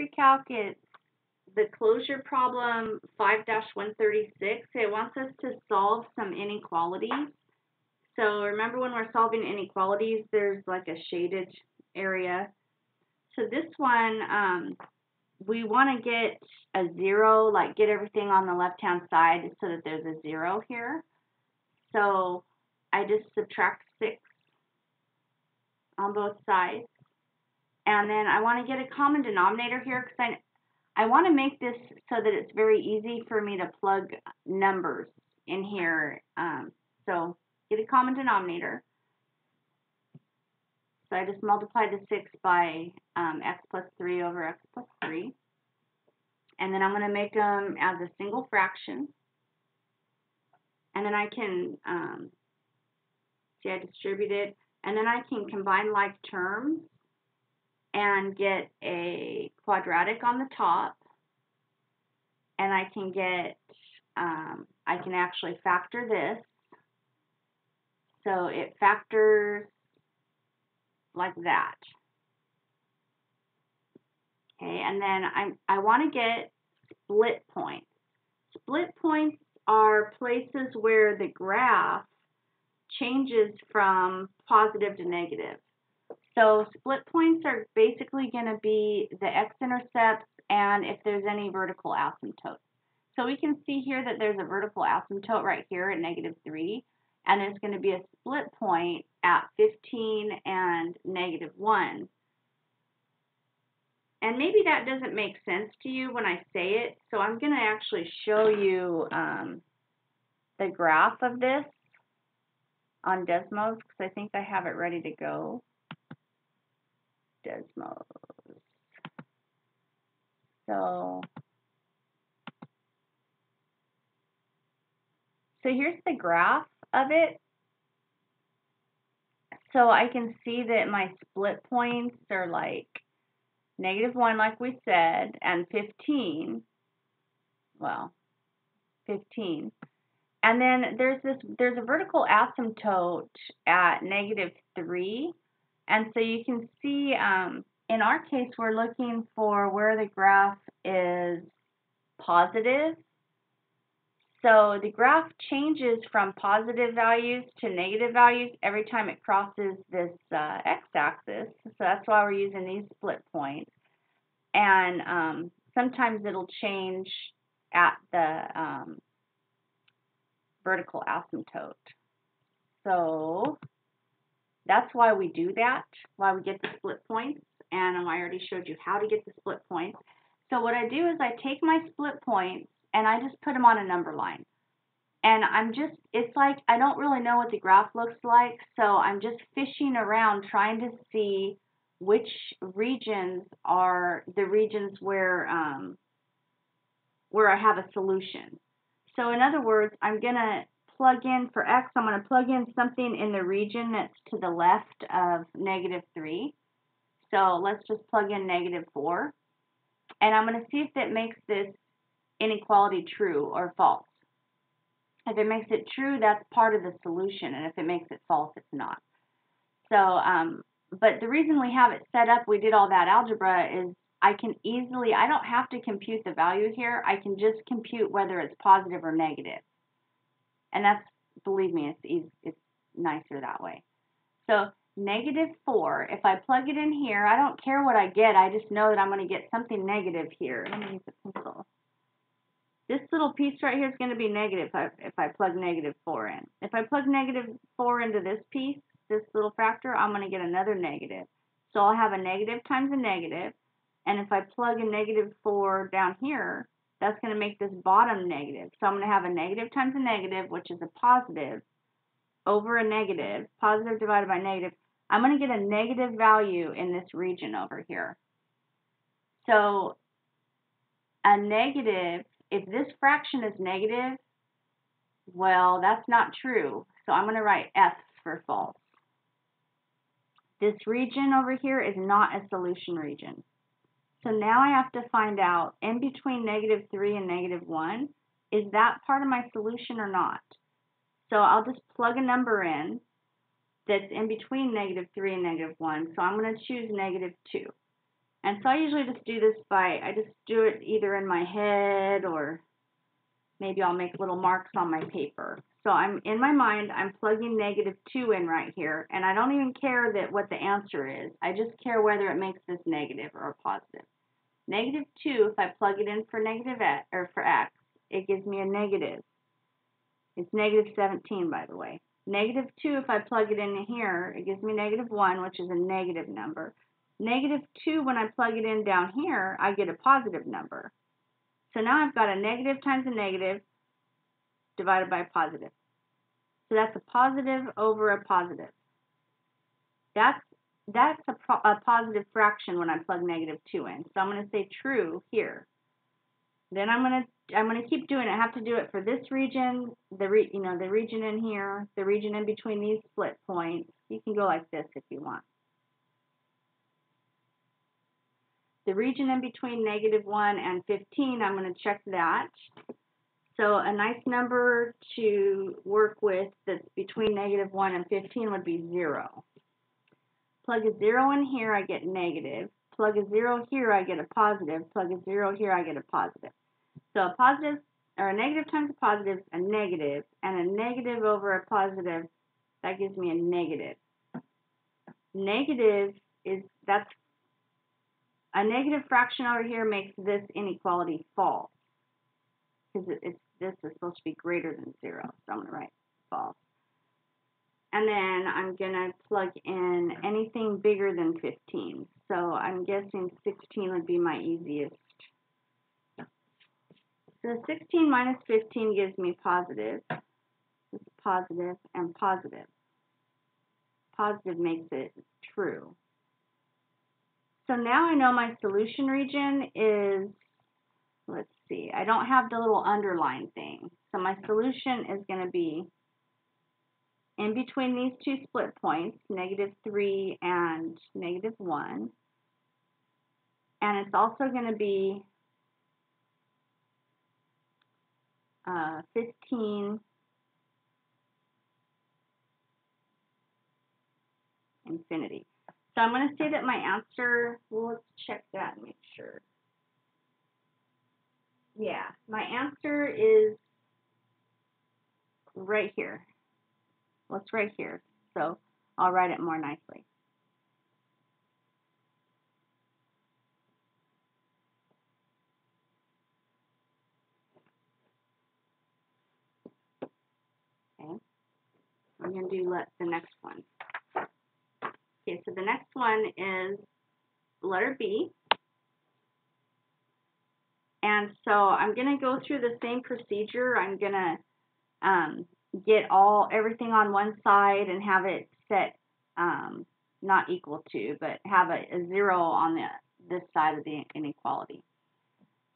pre-calc, it's the closure problem 5-136. It wants us to solve some inequalities. So remember when we're solving inequalities, there's like a shaded area. So this one, um, we want to get a zero, like get everything on the left-hand side so that there's a zero here. So I just subtract 6 on both sides. And then I want to get a common denominator here because I, I want to make this so that it's very easy for me to plug numbers in here. Um, so get a common denominator. So I just multiply the 6 by um, x plus 3 over x plus 3. And then I'm going to make them as a single fraction. And then I can, um, see I distributed, and then I can combine like terms and get a quadratic on the top. And I can get, um, I can actually factor this. So it factors like that. Okay, and then I, I want to get split points. Split points are places where the graph changes from positive to negative. So split points are basically going to be the x-intercepts and if there's any vertical asymptotes. So we can see here that there's a vertical asymptote right here at negative 3 and there's going to be a split point at 15 and negative 1. And maybe that doesn't make sense to you when I say it, so I'm going to actually show you um, the graph of this on Desmos because I think I have it ready to go. Desmos. So, so here's the graph of it. So I can see that my split points are like negative 1 like we said and 15. Well, 15. And then there's this there's a vertical asymptote at negative 3. And so you can see um, in our case we're looking for where the graph is positive so the graph changes from positive values to negative values every time it crosses this uh, x-axis. So that's why we're using these split points. And um, sometimes it'll change at the um, vertical asymptote. So that's why we do that, why we get the split points. And I already showed you how to get the split points. So what I do is I take my split points and I just put them on a number line. And I'm just, it's like I don't really know what the graph looks like, so I'm just fishing around trying to see which regions are the regions where um, where I have a solution. So in other words, I'm going to plug in for x, I'm going to plug in something in the region that's to the left of negative 3. So let's just plug in negative 4. And I'm going to see if that makes this inequality true or false. If it makes it true, that's part of the solution, and if it makes it false, it's not. So, um, but the reason we have it set up, we did all that algebra, is I can easily, I don't have to compute the value here. I can just compute whether it's positive or negative. And that's, believe me, it's, easy, it's nicer that way. So negative 4, if I plug it in here, I don't care what I get. I just know that I'm going to get something negative here. Let me use a pencil. This little piece right here is going to be negative if I, if I plug negative 4 in. If I plug negative 4 into this piece, this little factor, I'm going to get another negative. So I'll have a negative times a negative. And if I plug a negative 4 down here, that's going to make this bottom negative. So I'm going to have a negative times a negative, which is a positive, over a negative, positive divided by negative. I'm going to get a negative value in this region over here. So a negative if this fraction is negative, well, that's not true. So I'm going to write F for false. This region over here is not a solution region. So now I have to find out in between negative 3 and negative 1, is that part of my solution or not? So I'll just plug a number in that's in between negative 3 and negative 1. So I'm going to choose negative 2. And so I usually just do this by, I just do it either in my head or maybe I'll make little marks on my paper. So I'm in my mind, I'm plugging negative 2 in right here, and I don't even care that what the answer is. I just care whether it makes this negative or a positive. Negative 2, if I plug it in for negative or for x, it gives me a negative. It's negative 17, by the way. Negative 2, if I plug it in here, it gives me negative 1, which is a negative number. Negative 2, when I plug it in down here, I get a positive number. So now I've got a negative times a negative divided by a positive. So that's a positive over a positive. That's that's a, a positive fraction when I plug negative 2 in. So I'm going to say true here. Then I'm going to I'm going to keep doing it. I have to do it for this region, the re, you know, the region in here, the region in between these split points. You can go like this if you want. The region in between negative 1 and 15, I'm going to check that. So a nice number to work with that's between negative 1 and 15 would be 0. Plug a 0 in here, I get negative. Plug a 0 here, I get a positive. Plug a 0 here, I get a positive. So a positive, or a negative times a positive is a negative, and a negative over a positive, that gives me a negative. Negative is, that's, a negative fraction over here makes this inequality false. Because it's this is supposed to be greater than 0. So I'm going to write false. And then I'm going to plug in anything bigger than 15. So I'm guessing 16 would be my easiest. So 16 minus 15 gives me positive. It's positive and positive. Positive makes it true. So now I know my solution region is, I don't have the little underline thing. So my solution is going to be in between these two split points, negative 3 and negative 1. And it's also going to be uh, 15 infinity. So I'm going to say that my answer, well, let's check that and make sure. Yeah, my answer is right here. What's right here. So I'll write it more nicely. Okay. I'm going to do let the next one. Okay, so the next one is letter B. And so I'm going to go through the same procedure. I'm going to um, get all everything on one side and have it set um, not equal to, but have a, a zero on the this side of the inequality.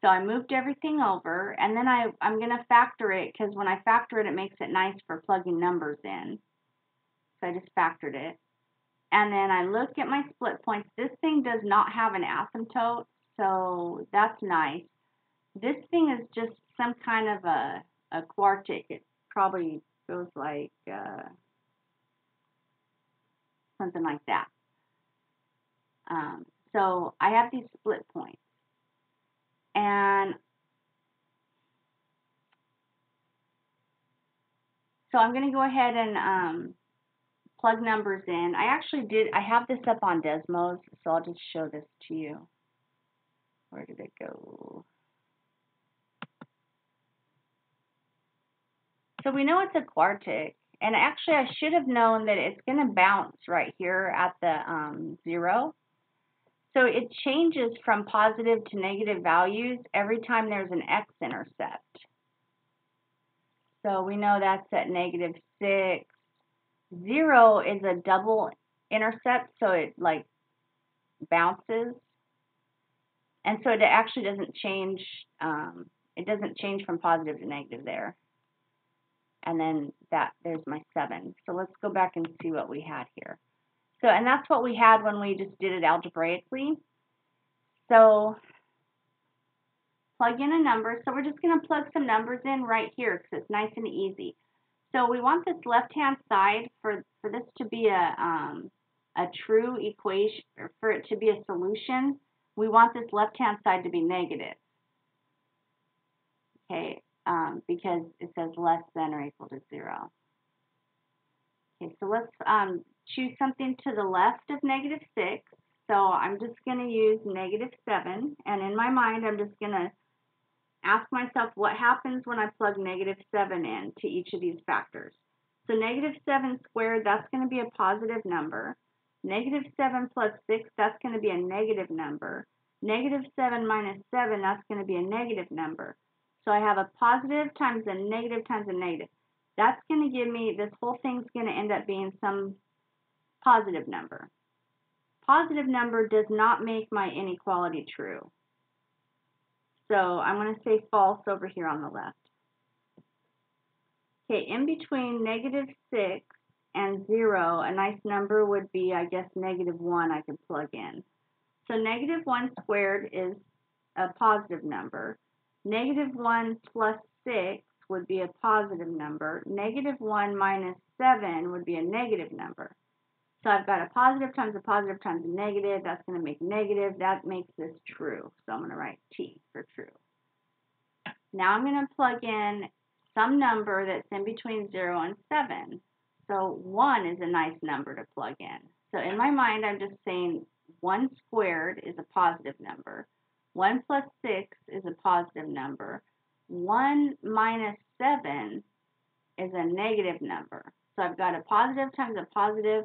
So I moved everything over, and then I, I'm going to factor it, because when I factor it, it makes it nice for plugging numbers in. So I just factored it. And then I look at my split points. This thing does not have an asymptote, so that's nice. This thing is just some kind of a, a quartic. It probably goes like uh, something like that. Um, so I have these split points. And so I'm going to go ahead and um, plug numbers in. I actually did, I have this up on Desmos, so I'll just show this to you. Where did it go? So we know it's a quartic. And actually, I should have known that it's going to bounce right here at the um, zero. So it changes from positive to negative values every time there's an x-intercept. So we know that's at negative 6. 0 is a double intercept, so it like bounces. And so it actually doesn't change, um, it doesn't change from positive to negative there and then that there's my 7. So let's go back and see what we had here. So, and that's what we had when we just did it algebraically. So, plug in a number. So we're just going to plug some numbers in right here because it's nice and easy. So we want this left-hand side for, for this to be a, um, a true equation, or for it to be a solution. we want this left-hand side to be negative. Okay, um, because it says less than or equal to 0. Okay, so let's um, choose something to the left of negative 6. So I'm just going to use negative 7. And in my mind, I'm just going to ask myself what happens when I plug negative 7 in to each of these factors. So negative 7 squared, that's going to be a positive number. Negative 7 plus 6, that's going to be a negative number. Negative 7 minus 7, that's going to be a negative number. So I have a positive times a negative times a negative. That's going to give me, this whole thing's going to end up being some positive number. Positive number does not make my inequality true. So I'm going to say false over here on the left. Okay, in between negative 6 and 0, a nice number would be, I guess, negative 1 I could plug in. So negative 1 squared is a positive number. Negative 1 plus 6 would be a positive number. Negative 1 minus 7 would be a negative number. So I've got a positive times a positive times a negative. That's going to make negative. That makes this true. So I'm going to write T for true. Now I'm going to plug in some number that's in between 0 and 7. So 1 is a nice number to plug in. So in my mind, I'm just saying 1 squared is a positive number. 1 plus 6 is a positive number. 1 minus 7 is a negative number. So I've got a positive times a positive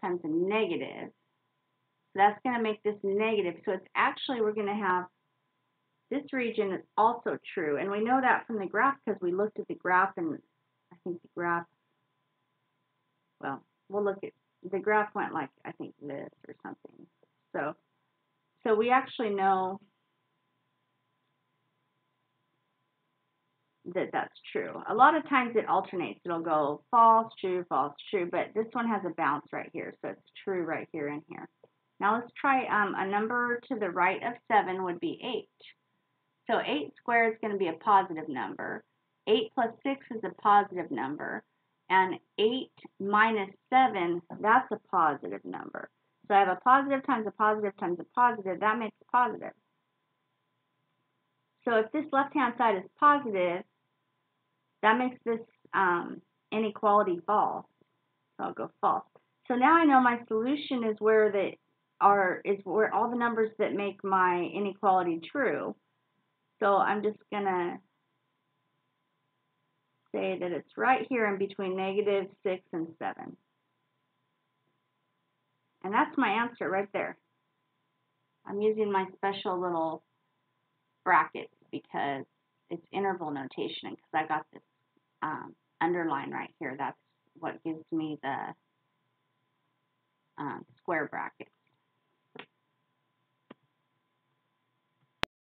times a negative. So that's going to make this negative. So it's actually, we're going to have this region is also true. And we know that from the graph because we looked at the graph and I think the graph, well, we'll look at, the graph went like, I think this or something. So, so we actually know that that's true. A lot of times it alternates. It'll go false, true, false, true, but this one has a bounce right here, so it's true right here and here. Now let's try um, a number to the right of 7 would be 8. So 8 squared is going to be a positive number. 8 plus 6 is a positive number. And 8 minus 7, that's a positive number. So I have a positive times a positive times a positive. That makes a positive. So if this left-hand side is positive, that makes this um, inequality false. So I'll go false. So now I know my solution is where the are is where all the numbers that make my inequality true. So I'm just gonna say that it's right here in between negative 6 and 7. And that's my answer right there. I'm using my special little brackets because it's interval notation because I got this um, underline right here. That's what gives me the um, square bracket.